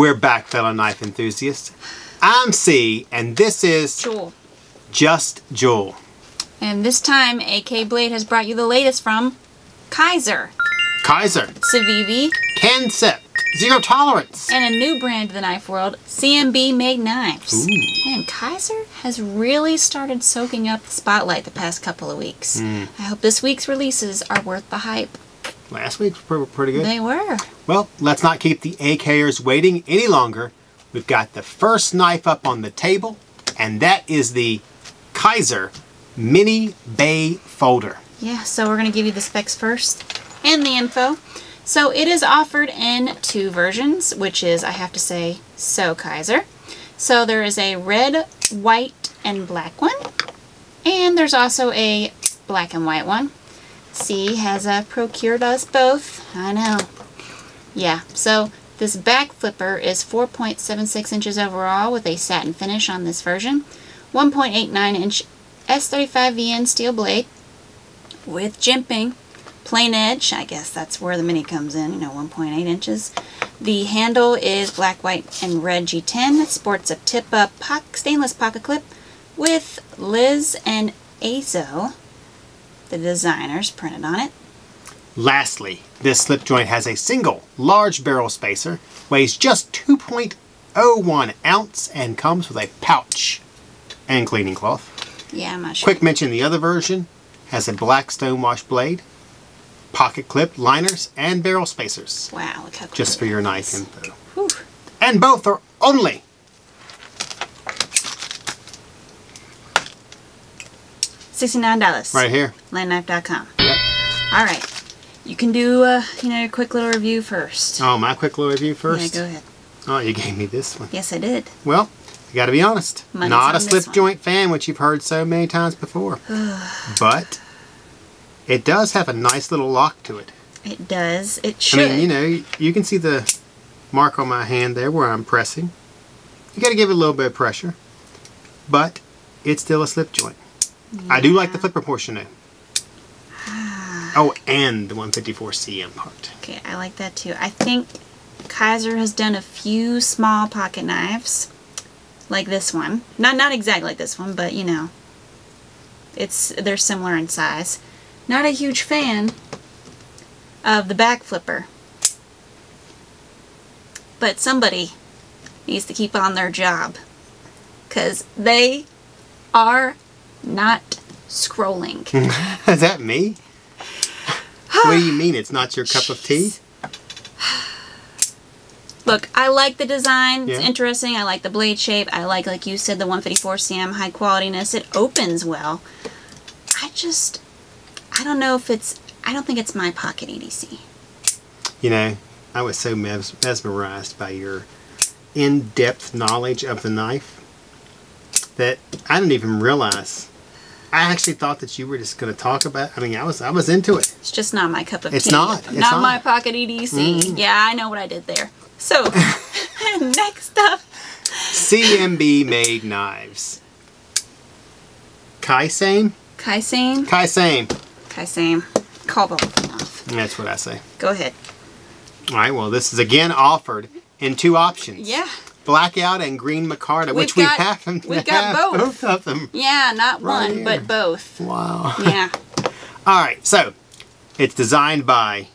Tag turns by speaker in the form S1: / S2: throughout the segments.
S1: And we're back, fellow knife enthusiasts. I'm Cee, and this is
S2: Jul.
S1: Just Jul.
S2: And this time, AK Blade has brought you the latest from Kizer,
S1: Kizer,
S2: Civivi,
S1: Kansept, Zero Tolerance.
S2: and a new brand to the knife world, CMB Made Knives.
S1: Ooh.
S2: Man, Kizer has really started soaking up the spotlight the past couple of weeks. Mm. I hope this week's releases are worth the hype.
S1: Last week's were pretty good.
S2: They were.
S1: Well, let's not keep the AKers waiting any longer. We've got the first knife up on the table, and that is the Kizer Mini Bay Folder.
S2: Yeah, so we're going to give you the specs first and the info. So it is offered in two versions, which is, I have to say, so Kizer. So there is a red, white, and black one. And there's also a black and white one. Cee has uh, procured us both. I know. Yeah, so this back flipper is 4.76 inches overall with a satin finish on this version. 1.89 inch S35VN steel blade with jimping. Plain edge, I guess that's where the mini comes in, you know, 1.8 inches. The handle is black, white, and red G10. It sports a tip-up po stainless pocket clip with Liz and Azo, the designers, printed on it.
S1: Lastly, this slip joint has a single large barrel spacer, weighs just 2.01 ounce, and comes with a pouch and cleaning cloth.
S2: Yeah, I'm not sure.
S1: Quick mention the other version has a black stonewash blade, pocket clip, liners, and barrel spacers.
S2: Wow, look how cool
S1: Just for your knife info.
S2: Whew.
S1: And both are only
S2: $69.
S1: right here.
S2: Landknife.com.
S1: Yep.
S2: All right. You can do, uh, you know, your quick little review first.
S1: Oh, my quick little review first.
S2: Yeah, go ahead.
S1: Oh, you gave me this one.
S2: Yes, I did.
S1: Well, you got to be honest.
S2: Money's
S1: Not a slip joint fan, which you've heard so many times before. but it does have a nice little lock to it.
S2: It does. It should.
S1: I mean, you know, you can see the mark on my hand there where I'm pressing. You got to give it a little bit of pressure, but it's still a slip joint. I do like the flipper portion though. Oh, and the 154 CM part.
S2: Okay, I like that too. I think Kizer has done a few small pocket knives, like this one. Not not exactly like this one, but you know, it's they're similar in size. Not a huge fan of the back flipper, but somebody needs to keep on their job, cause they are not scrolling.
S1: Is that me? what do you mean it's not your cup of tea?
S2: Look, I like the design. It's
S1: Yeah.
S2: interesting. I like the blade shape. I like, like you said, the 154 cm high qualityness. It opens well. I just, I don't know if it's, I don't think it's my pocket EDC.
S1: You know, I was so mes- mesmerized by your in-depth knowledge of the knife that I didn't even realize. I actually thought that you were just going to talk about. I mean, I was I was into it.
S2: It's just not my cup of
S1: It's
S2: tea.
S1: not. It's
S2: not
S1: Not my
S2: pocket EDC.
S1: Mm.
S2: Yeah, I know what I did there. So, next up,
S1: CMB made knives. Kaisame?
S2: Kaisane.
S1: Kaisame.
S2: Kaisane. Call both off.
S1: That's what I say.
S2: Go ahead.
S1: All right. Well, this is again offered in two options.
S2: Yeah.
S1: Blackout and green micarta, which
S2: We've
S1: we
S2: got-
S1: happen to
S2: we've got
S1: have
S2: both.
S1: of them.
S2: Yeah, not
S1: Right
S2: one,
S1: here.
S2: but both.
S1: Wow.
S2: Yeah.
S1: All right, so it's designed by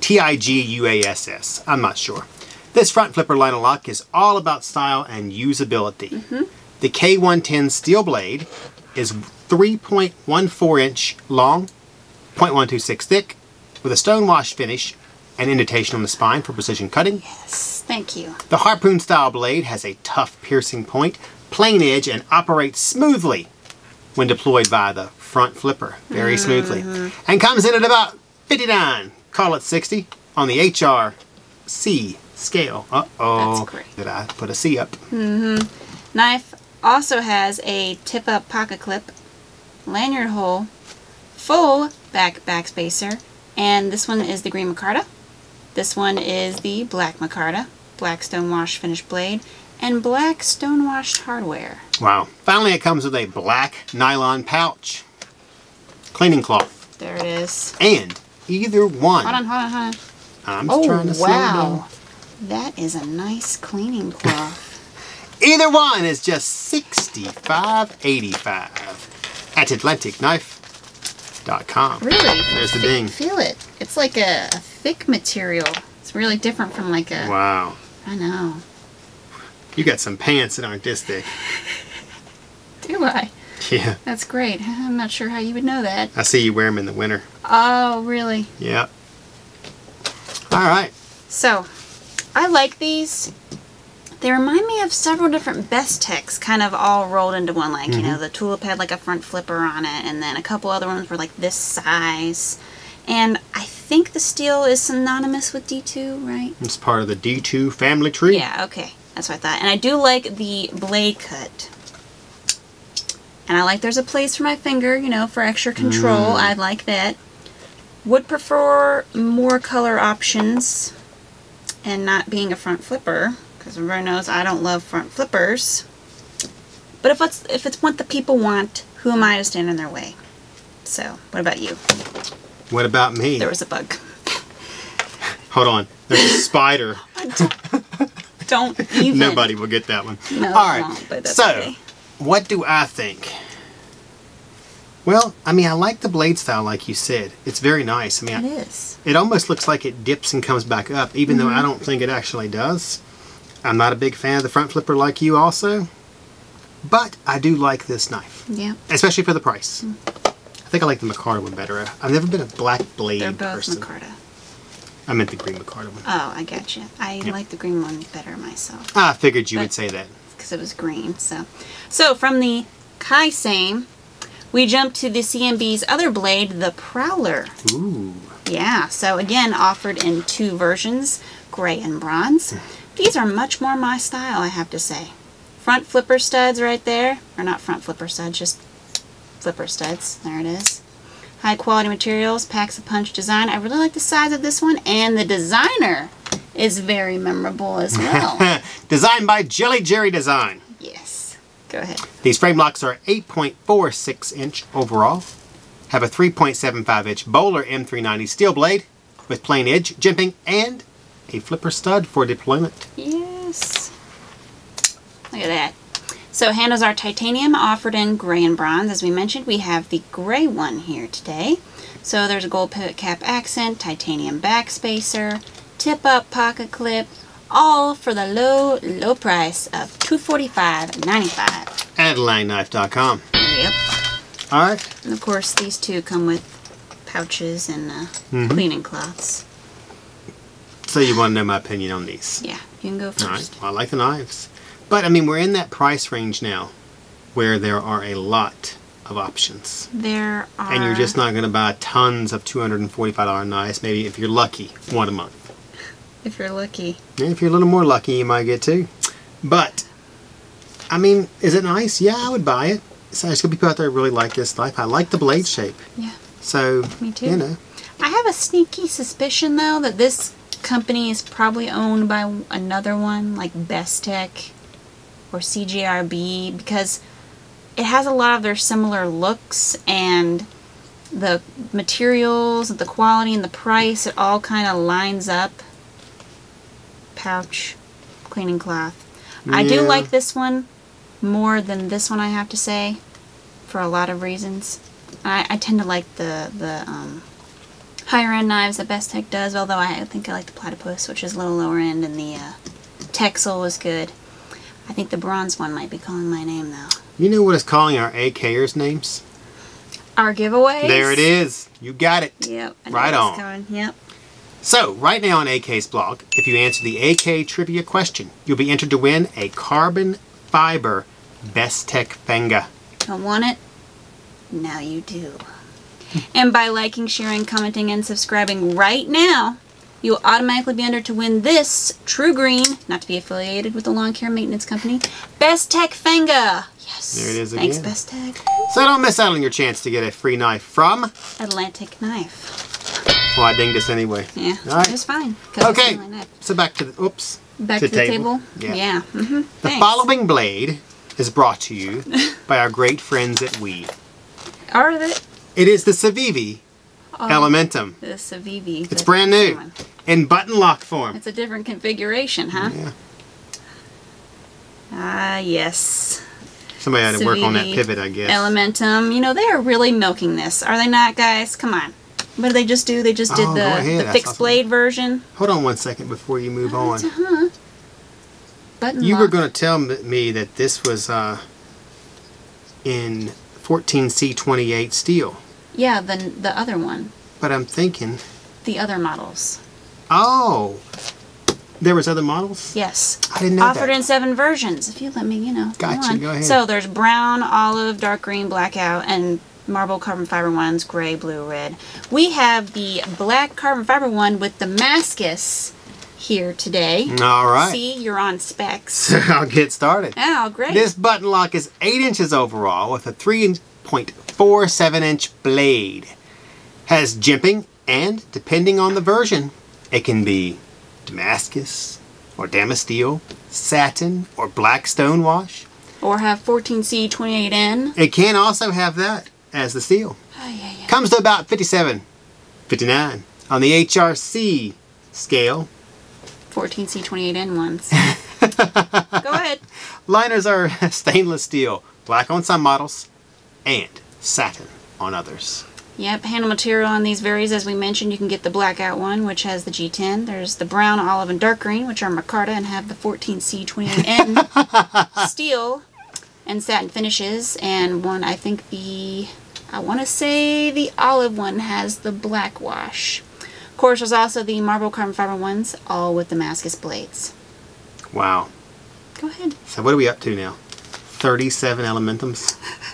S1: TIG UASS. I'm not sure. This front flipper line of lock is all about style and usability.
S2: Mm-hmm.
S1: The K110 steel blade is 3.14 inch long, 0.126 thick, with a stonewash finish and indentation on the spine for precision cutting.
S2: Yes. Thank you.
S1: The harpoon style blade has a tough piercing point, plain edge, and operates smoothly when deployed via the front flipper, very mm-hmm. smoothly, and comes in at about 59, call it 60, on the HRC scale. Uh-oh,
S2: That's great.
S1: did I put a C up? Mm-hmm.
S2: Knife also has a tip-up pocket clip, lanyard hole, full back backspacer, and this one is the green micarta. This one is the black micarta, black stonewash finished blade, and black stonewashed hardware.
S1: Wow. Finally, it comes with a black nylon pouch, cleaning cloth,
S2: There it is.
S1: and either one.
S2: Hold on, hold on, hold on.
S1: I'm just trying to
S2: Oh, wow. That is a nice cleaning cloth.
S1: Either one is just $65.85 at AtlanticKnife.com.
S2: really?
S1: There's the ding.
S2: Feel it. It's like a, a thick material. It's really different from like a.
S1: Wow.
S2: I know.
S1: You got some pants that aren't this thick.
S2: Do I?
S1: Yeah.
S2: That's great. I'm not sure how you would know that.
S1: I see you wear them in the winter.
S2: Oh, really?
S1: Yeah. All right.
S2: So, I like these. They remind me of several different Bestechs, kind of all rolled into one. Like, you know, mm-hmm. the tulip had like a front flipper on it, and then a couple other ones were like this size. And I think the steel is synonymous with D2, right?
S1: It's part of the D2 family tree.
S2: Yeah, okay. That's what I thought. And I do like the blade cut. And I like there's a place for my finger, you know, for extra control. Mm. I like that. Would prefer more color options and not being a front flipper because everyone knows I don't love front flippers. But if it's if it's what the people want, who am I to stand in their way? So, what about you?
S1: What about me?
S2: There was a bug.
S1: Hold on. There's a spider.
S2: Don't even.
S1: Nobody will get that one.
S2: No,
S1: All right.
S2: won't, but that's
S1: so,
S2: okay.
S1: what do I think? Well, I mean, I like the blade style, like you said. It's very nice. I mean,
S2: It
S1: I-
S2: is.
S1: it almost looks like it dips and comes back up, even though I
S2: Mm-hmm.
S1: don't think it actually does. I'm not a big fan of the front flipper like you, also. But I do like this knife,
S2: Yeah.
S1: especially for the price. I think I like the Micarta one better. I've never been a black blade
S2: They're both
S1: person.
S2: Micarta.
S1: I meant the green Micarta one.
S2: Oh, I got you. I like the green one better myself
S1: Ah, I figured you
S2: But-
S1: would say that.
S2: because it was green. So, so from the Kai Same, we jump to the CMB's other blade, the Prowler.
S1: Ooh.
S2: Yeah. So again, offered in two versions, gray and bronze. These are much more my style, I have to say. Front flipper studs right there, or not front flipper studs, just flipper studs. There it is. High quality materials, packs a punch design. I really like the size of this one, and the designer is very memorable as well.
S1: Designed by Jelly Jerry Design.
S2: yes. Go ahead.
S1: These frame locks are 8.46 inch overall, have a 3.75 inch Böhler M390 steel blade with plain edge, jimping, and a flipper stud for deployment.
S2: Yes. Look at that. So handles are titanium, offered in gray and bronze. As we mentioned, we have the gray one here today. So there's a gold pivot cap accent, titanium backspacer, tip-up pocket clip, all for the low, low price of $245.95.
S1: At LangKnife.com.
S2: Yep.
S1: All right.
S2: And of course, these two come with pouches and uh,
S1: Mm-hmm.
S2: cleaning cloths.
S1: So you want to know my opinion on these?
S2: Yeah, you can go
S1: All right.
S2: first.
S1: Well, I like the knives. But I mean, we're in that price range now where there are a lot of options.
S2: There are...
S1: And you're just not going to buy tons of $245 knives, maybe if you're lucky, one a month.
S2: If you're lucky.
S1: And if you're a little more lucky, you might get two. But, I mean, is it nice? Yeah, I would buy it. So there's going to be people out there really like this knife. I like the blade shape.
S2: Yeah.
S1: So,
S2: Me too.
S1: you know.
S2: I have a sneaky suspicion though that this company is probably owned by another one like Bestech or CJRB because it has a lot of their similar looks and the materials, the quality and the price, it all kind of lines up. Pouch, cleaning cloth. I do like this one more than this one I have to say for a lot of reasons. I, I tend to like the the um, higher end knives that Bestech does, although I think I like the platypus, which is a little lower end, and the uh, Texel is good. I think the bronze one might be calling my name though.
S1: You know what is calling our AKers names?
S2: Our giveaways.
S1: There it is. You got it.
S2: Yep.
S1: Right on.
S2: Yep.
S1: So, right now on AK's blog, if you answer the AK trivia question, you'll be entered to win a carbon fiber Bestech Fanga.
S2: Don't want it? Now you do. and by liking, sharing, commenting, and subscribing right now, you will automatically be entered to win this True Green, not to be affiliated with the Lawn Care Maintenance Company, Bestech Fanga. Yes.
S1: There it is
S2: Thanks,
S1: again.
S2: Bestech.
S1: So don't miss out on your chance to get a free knife from.
S2: Atlantic Knife.
S1: Well, I dinged us anyway.
S2: Yeah,
S1: All right.
S2: it's fine. 'cause it's
S1: Okay. So back to the oops.
S2: Back
S1: To
S2: to, the
S1: table.
S2: table.
S1: Yeah.
S2: Yeah. Mm-hmm.
S1: The following blade is brought to you by our great friends at Weed.
S2: Are they?
S1: It is the Civivi Elementum.
S2: The Civivi.
S1: It's brand new in button lock form.
S2: It's a different configuration, huh?
S1: Yeah.
S2: Ah, yes.
S1: Somebody had to work on that pivot, I guess.
S2: Elementum. You know, they are really milking this, are they not, guys? Come on. What did they just do? They just did
S1: Oh,
S2: the, the fixed blade version.
S1: Hold on one second before you move on.
S2: Uh-huh. Button
S1: You were going to tell me that this was uh, in 14C28 steel,
S2: Yeah, the, the other one.
S1: but I'm thinking,
S2: The other models.
S1: oh, there was other models.
S2: Yes.
S1: I didn't know
S2: Offered
S1: that.
S2: in seven versions. If you let me, you know. go
S1: Gotcha, go ahead.
S2: So there's brown, olive, dark green, blackout, and marble carbon fiber ones, gray, blue, red. We have the black carbon fiber one with the Damascus here today.
S1: All right,
S2: See, you're on specs.
S1: I'll get started.
S2: Oh, great.
S1: This button lock is 8 inches overall with a 3 inch blade. Has jimping and, depending on the version, it can be Damascus or Damasteel, satin or black stone wash.
S2: or have 14C28N.
S1: It can also have that as the seal.
S2: Oh, yeah, yeah.
S1: Comes to about 57, 59 on the HRC scale.
S2: 14C28N ones. Go ahead.
S1: Liners are stainless steel, black on some models, and satin on others.
S2: Yep, handle material on these varies. As we mentioned, you can get the blackout one, which has the G10. There's the brown, olive, and dark green, which are micarta and have the 14C28N steel and satin finishes. And one, I think the, I want to say the olive one has the black wash. Of course, there's also the marble carbon fiber ones, all with Damascus blades.
S1: Wow.
S2: Go ahead.
S1: So what are we up to now? 37 elementums?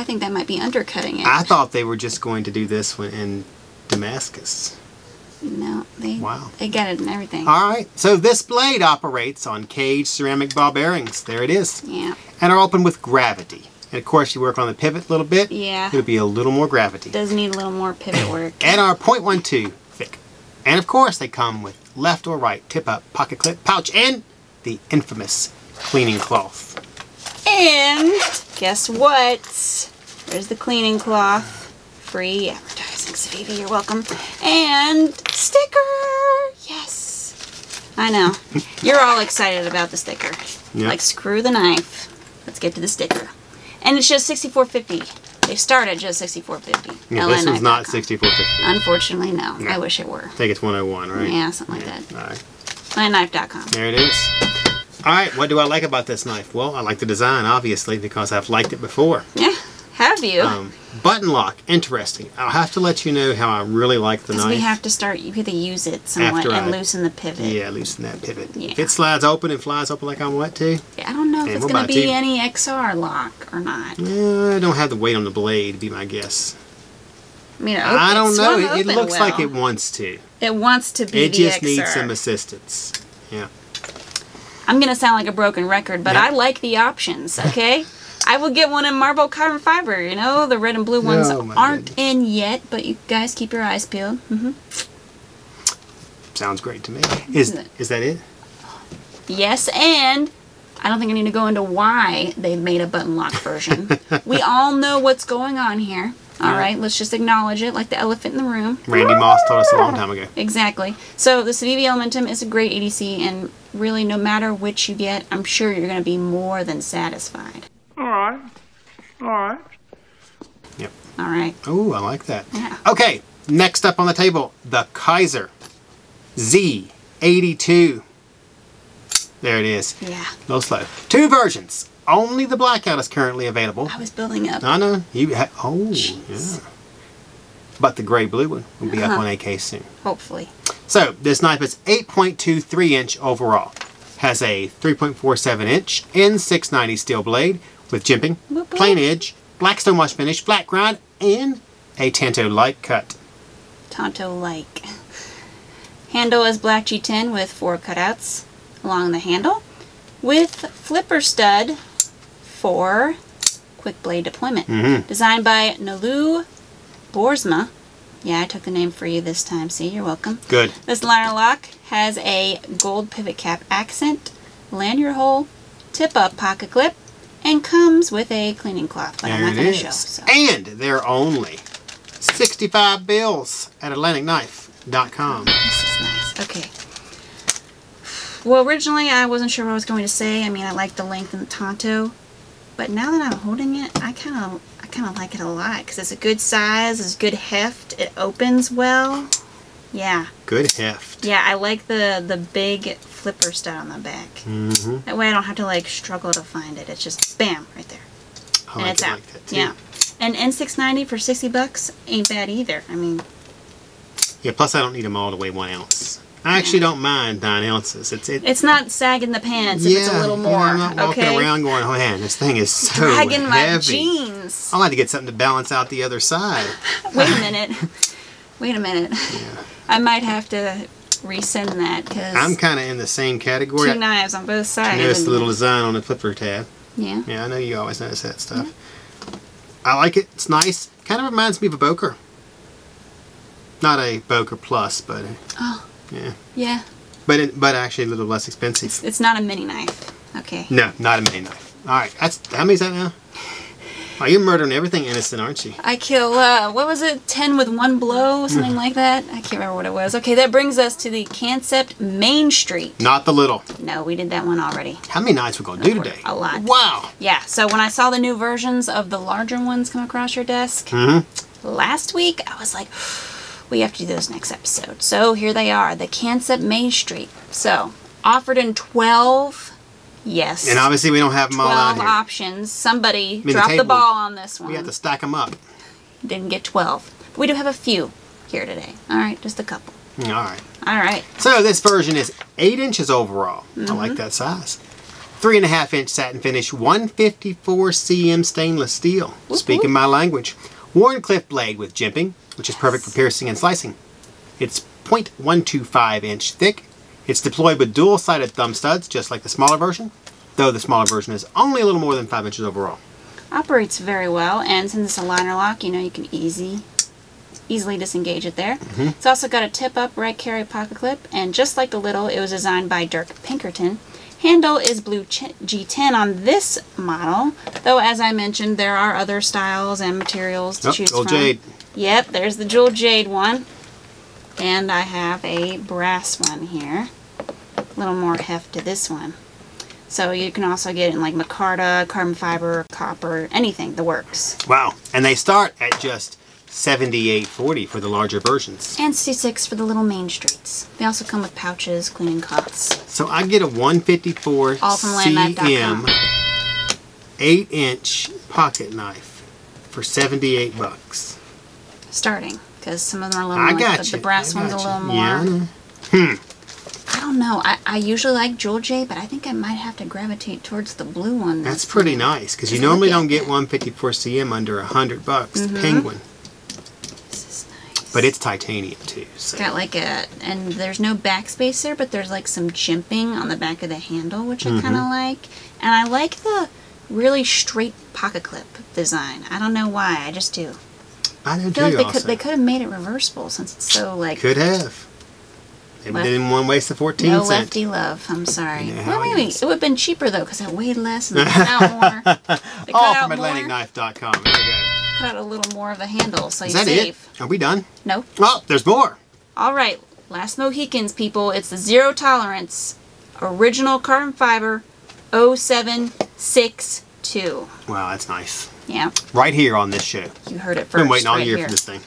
S2: I think that might be undercutting it.
S1: I thought they were just going to do this one in Damascus.
S2: no, they
S1: Wow.
S2: they got it and everything.
S1: All right. So this blade operates on cage ceramic ball bearings. There it is.
S2: Yeah,
S1: And are open with gravity. And of course, you work on the pivot a little bit.
S2: Yeah.
S1: It'll be a little more gravity.
S2: does need a little more pivot work.
S1: and are 0.12 thick. And of course, they come with left or right tip up pocket clip pouch and the infamous cleaning cloth.
S2: And guess what? There's the cleaning cloth. Free advertising, Civivi, you're welcome. And sticker! Yes! I know. You're all excited about the sticker.
S1: Yeah.
S2: Like, screw the knife. Let's get to the sticker. And it's just 64.50. They start at just 64.50.
S1: Yeah, this one's not
S2: LNknife.com.
S1: 6450.
S2: Unfortunately, no.
S1: No.
S2: I wish it were.
S1: I think it's 101, right?
S2: Yeah, something like that.
S1: All right.
S2: LandKnife.com.
S1: There it is. All right, what do I like about this knife? Well, I like the design, obviously, because I've liked it before.
S2: Yeah, have you?
S1: Um, button lock, interesting. I'll have to let you know how I really like the knife.
S2: we have to start, you have to use it somewhat
S1: After
S2: and
S1: I-
S2: loosen the pivot.
S1: Yeah, loosen that pivot.
S2: Yeah.
S1: If it slides open and flies open like I want to,
S2: Yeah, I don't know if it's going to be any XR lock or not.
S1: eh, I don't have the weight on the blade, be my guess.
S2: I mean, it op-
S1: I don't know. It, it
S2: open
S1: looks like it wants to.
S2: It wants to be
S1: It just
S2: XR.
S1: needs some assistance. Yeah.
S2: I'm going to sound like a broken record, but
S1: Yeah.
S2: I like the options, okay? I will get one in marble carbon fiber, you know? The red and blue ones
S1: Oh,
S2: aren't
S1: goodness.
S2: in yet, but you guys keep your eyes peeled. hmm
S1: Sounds great to me. Is is that it?
S2: Yes, and I don't think I need to go into why they made a button lock version. we all know what's going on here. All
S1: Yeah.
S2: right, let's just acknowledge it like the elephant in the room.
S1: Randy Moss told us a long time ago.
S2: Exactly. So the Civivi Elementum is a great EDC, and really, no matter which you get, I'm sure you're going to be more than satisfied.
S3: All right. All right.
S1: Yep.
S2: All right.
S1: Oh, I like that.
S2: Yeah.
S1: Okay, next up on the table, the Kizer Z82. There it is.
S2: Yeah.
S1: No slow. Two versions. Only the blackout is currently available.
S2: I was building up.
S1: I know. You ha- oh,
S2: Jeez.
S1: yeah. But the gray blue one will be up
S2: Uh-huh.
S1: on AK soon.
S2: Hopefully.
S1: So this knife is 8.23 inch overall. Has a 3.47 inch N690 steel blade with jimping, plain edge, black stonewash finish, flat grind, and a Tanto light cut.
S2: Tanto-like. Handle is black G10 with four cutouts along the handle with flipper stud for quick blade deployment.
S1: Mhm.
S2: Designed by Nalu Borsma. Yeah, I took the name for you this time. See, you're welcome.
S1: Good.
S2: This liner lock has a gold pivot cap accent, lanyard hole, tip up pocket clip, and comes with a cleaning cloth, but I'm
S1: There
S2: not going to show. So.
S1: And they're only 65 bills at AtlanticKnife.com.
S2: This is nice. Okay. Well, originally I wasn't sure what I was going to say. I mean, I like the length and the Tanto, but now that I'm holding it, I kind of, I kind of like it a lot because it's a good size, it's good heft, it opens well. Yeah,
S1: Good heft.
S2: yeah, I like the the big flipper stud on the back.
S1: Mm-hmm.
S2: That way I don't have to like struggle to find it. It's just bam right there,
S1: I
S2: and
S1: like
S2: it's
S1: it
S2: out.
S1: like
S2: yeah, and N690 for 60 bucks ain't bad either. I mean,
S1: Yeah, plus I don't need them all to weigh one ounce. I actually don't mind nine ounces. It's it.
S2: it's not sagging the pants if it's a little
S1: yeah,
S2: more.
S1: I'm not walking
S2: okay.
S1: around going, oh man, this thing is so
S2: dragging my jeans.
S1: I'll have to get something to balance out the other side.
S2: Wait a minute. Wait a minute.
S1: Yeah.
S2: I might have to resend that because
S1: I'm kind of in the same category.
S2: two knives on both sides.
S1: Notice the little design on the flipper tab.
S2: Yeah.
S1: Yeah, I know you always notice that stuff. I like it. It's nice. Kind of reminds me of a Boker. Not a Boker Plus, but
S2: Oh,
S1: yeah,
S2: yeah.
S1: but it, but actually a little less expensive.
S2: It's not a mini knife. Okay.
S1: No, not a mini knife. All right, that's how many's that now? Oh, you're murdering everything innocent, aren't you?
S2: I kill, uh, what was it? 10 with one blow?
S1: Hmm.
S2: Something like that? I can't remember what it was. Okay, that brings us to the Kansept Main Street.
S1: Not the little.
S2: No, we did that one already.
S1: How many nights we gonna do today?
S2: A lot.
S1: Wow.
S2: Yeah, so when I saw the new versions of the larger ones come across your desk
S1: Mm-hmm.
S2: last week, I was like, we have to do those next episode. So here they are, the Kansept Main Street. So, offered in 12, yes.
S1: And obviously we don't have them all out
S2: 12 options. Somebody
S1: mean, the
S2: dropped the
S1: table-
S2: ball on this one.
S1: We have to stack them up.
S2: Didn't get 12. But we do have a few here today. All right, just a couple.
S1: Mm, All right.
S2: All right.
S1: So this version is eight inches overall. I
S2: Mm-hmm.
S1: like that size. Three and a half inch satin finish, 154 cm stainless steel. Speaking my language. Wharncliffe blade with jimping, which is perfect for piercing and slicing. It's 0.125 inch thick. It's deployed with dual-sided thumb studs, just like the smaller version, though the smaller version is only a little more than five inches overall.
S2: Operates very well, and since it's a liner lock, you know you can easy, easily disengage it there.
S1: Mm-hmm.
S2: It's also got a tip-up right carry pocket clip, and just like the little, it was designed by Dirk Pinkerton. Handle is blue G10 on this model, though as I mentioned, there are other styles and materials to
S1: Oh,
S2: choose
S1: old
S2: from.
S1: jade.
S2: Yep, there's the jewel jade one. And I have a brass one here. Little more heft to this one. So you can also get it in like micarta, carbon fiber, copper, anything, the works.
S1: Wow. And they start at just 78.40 for the larger versions.
S2: And C6 for the little main streets. They also come with pouches, cleaning cloths.
S1: So I get a 154
S2: All from
S1: cm 8 inch pocket knife for 78 bucks.
S2: Starting, because some of them are a little
S1: I
S2: more.
S1: got
S2: the,
S1: you.
S2: the brass
S1: I
S2: one's a little
S1: you.
S2: more.
S1: Yeah. I
S2: don't know. I, I usually like jewel J, but I think I might have to gravitate towards the blue one.
S1: That's pretty
S2: time.
S1: nice because you normally don't get 154 cm under 100 bucks.
S2: Mm-hmm.
S1: Penguin,
S2: This is nice.
S1: but it's titanium too. So.
S2: got like a and there's no backspace there but there's like some jimping on the back of the handle which i
S1: Mm-hmm.
S2: kind of like and i like the really straight pocket clip design i don't know why i just do
S1: I do
S2: i
S1: too.
S2: feel like they
S1: also.
S2: could they could have made it reversible since it's so like
S1: Could have. They
S2: Left-
S1: didn't want to waste the 14
S2: no
S1: cent.
S2: lefty love i'm sorry
S1: You know
S2: well
S1: it
S2: maybe
S1: is.
S2: it would have been cheaper though because it weighed less and cut out more they
S1: All from AtlanticKnife.com. There we go.
S2: cut out a little more of the handle so
S1: Is
S2: you
S1: that
S2: save
S1: it? Are we done?
S2: no
S1: Oh, there's more.
S2: All right, last Mohicans, people. It's the zero tolerance original carbon fiber 0762.
S1: Wow, that's nice.
S2: Yeah,
S1: Right here on this show.
S2: you heard it 1st
S1: Been waiting all
S2: right
S1: year
S2: here.
S1: for this thing.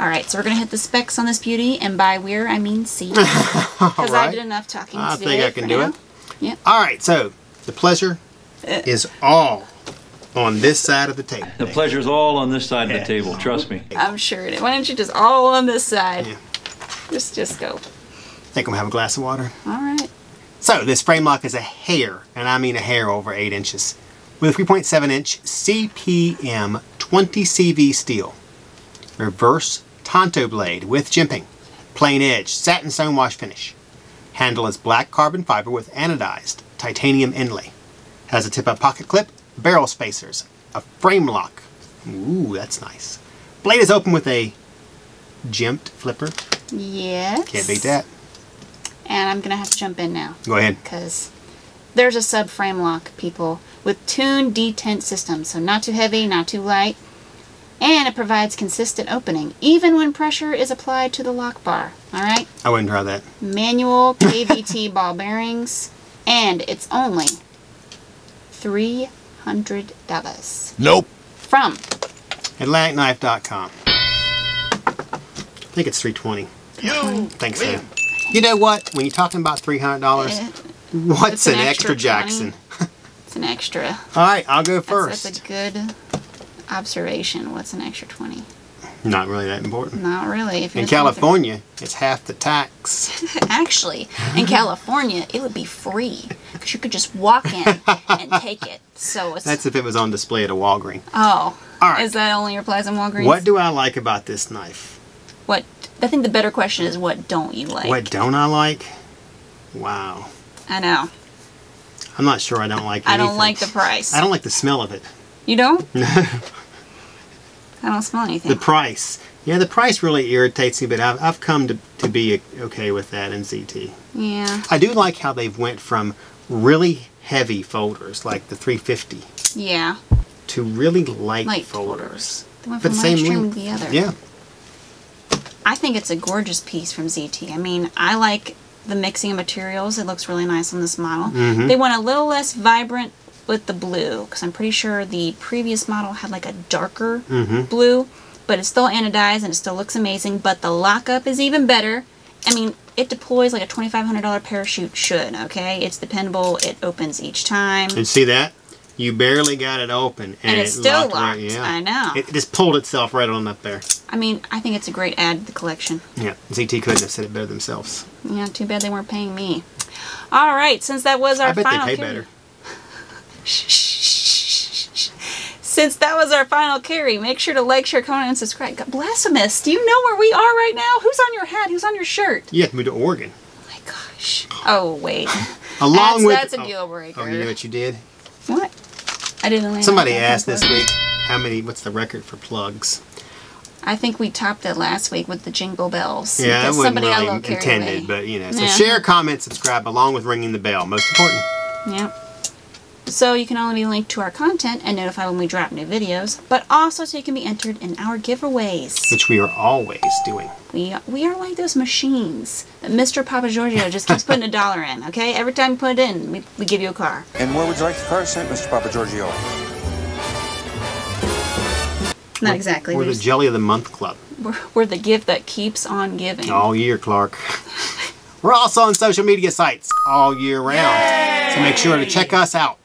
S2: All right, so we're gonna hit the specs on this beauty, and by we're I mean see, because I did enough talking
S1: I
S2: today.
S1: think I can do
S2: now.
S1: it.
S2: Yep.
S1: All right, so the pleasure
S2: Uh.
S1: is all on this side of the table.
S4: The pleasure's all on this side of the table, trust me.
S2: I'm sure it is. Why don't you just all on this side?
S1: Yeah.
S2: Just just go.
S1: Think I'm gonna have a glass of water.
S2: All right.
S1: So this frame lock is a hair, and I mean a hair over 8 inches, with a 3.7 inch CPM 20 CV steel. Reverse Tanto blade with jimping. Plain edge, satin stone wash finish. Handle is black carbon fiber with anodized titanium inlay. Has a tip-up pocket clip, barrel spacers, a frame lock. Ooh, that's nice. Blade is open with a jimped flipper.
S2: Yes.
S1: Can't beat that.
S2: And I'm gonna have to jump in now.
S1: Go ahead.
S2: because there's a subframe lock, people, with tuned detent system, so not too heavy, not too light. And it provides consistent opening, even when pressure is applied to the lock bar. All right?
S1: I wouldn't try that.
S2: Manual KVT ball bearings. And it's only $300
S5: Nope.
S2: from
S1: AtlanticKnife.com. I think it's 320.
S5: You.
S1: Think so. You know what? When you're talking about $300,
S2: eh,
S1: what's
S2: an
S1: an,
S2: extra
S1: extra, Jackson?
S2: it's an extra.
S1: All right, I'll go
S2: That's,
S1: first.
S2: that's a good observation. What's an extra 20?
S1: Not really that important.
S2: Not really. If
S1: In California, it's half the tax.
S2: Actually, in California, it would be free because you could just walk in and take it. So it's
S1: That's if it was on display at a Walgreens.
S2: oh,
S1: All right.
S2: is that only applies in Walgreens?
S1: What do I like about this knife?
S2: What? I think the better question is what don't you like?
S1: What don't I like? Wow.
S2: I know.
S1: I'm not sure I don't like
S2: I don't like the price.
S1: I don't like the smell of it.
S2: You don't? I don't smell anything.
S1: The price. Yeah, the price really irritates me, but I've, I've come to, to be okay with that in ZT.
S2: yeah.
S1: I do like how they've went from really heavy folders, like the 350,
S2: Yeah.
S1: to really light,
S2: Light
S1: folders.
S2: They went
S1: But
S2: from
S1: same
S2: one extreme to the other.
S1: Yeah.
S2: I think it's a gorgeous piece from ZT. I mean, I like the mixing of materials. It looks really nice on this model.
S1: Mm-hmm.
S2: They went a little less vibrant with the blue because I'm pretty sure the previous model had like a darker
S1: Mm-hmm.
S2: blue, but it's still anodized and it still looks amazing. But the lockup is even better. I mean, it deploys like a $2,500 parachute should, okay? It's dependable. It opens each time.
S1: And see that? You barely got it open, and,
S2: And it's
S1: it
S2: still
S1: locked right- yeah.
S2: I know.
S1: It just pulled itself right on up there.
S2: I mean, I think it's a great add to the collection.
S1: Yeah, ZT couldn't have said it better themselves.
S2: Yeah, too bad they weren't paying me. All right, since that was our
S1: I bet
S2: final
S1: they pay better.
S2: Since that was our final carry, make sure to like, share, comment, and subscribe. God, blasphemous! Do you know where we are right now? Who's on your hat? Who's on your shirt?
S1: You have to move to Oregon.
S2: Oh my gosh! Oh wait,
S1: Along
S2: that's,
S1: with
S2: that's a
S1: oh,
S2: deal breaker.
S1: Oh, you know what you did?
S2: what? I didn't. land
S1: Somebody asked this week how many. What's the record for plugs?
S2: I think we topped it last week with the jingle bells.
S1: Yeah,
S2: because
S1: wasn't
S2: somebody
S1: really intended,
S2: away.
S1: but you know. So
S2: Yeah.
S1: share, comment, subscribe, along with ringing the bell. Most important.
S2: Yep. So you can only be linked to our content and notified when we drop new videos, but also so you can be entered in our giveaways.
S1: Which we are always doing.
S2: We we are like those machines that Mr. Papa Giorgio just keeps putting a dollar in. Okay, every time you put it in, we, we give you a car.
S5: And where would you like the car sent, Mr. Papa Giorgio?
S2: Not exactly.
S1: We're
S2: We're,
S1: the
S2: just,
S1: Jelly of the Month Club.
S2: we're, we're the gift that keeps on giving.
S1: All year, Clark. We're also on social media sites all year round. So make sure to check us out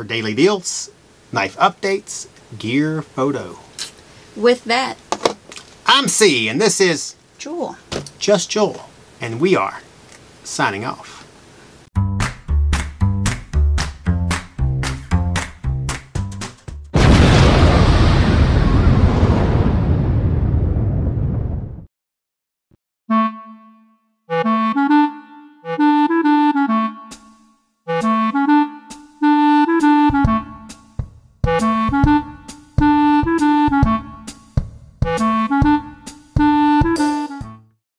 S1: for daily deals, knife updates, gear photo.
S2: With that,
S1: I'm Cee, and this is
S2: Jul.
S1: Just Jul, and we are signing off.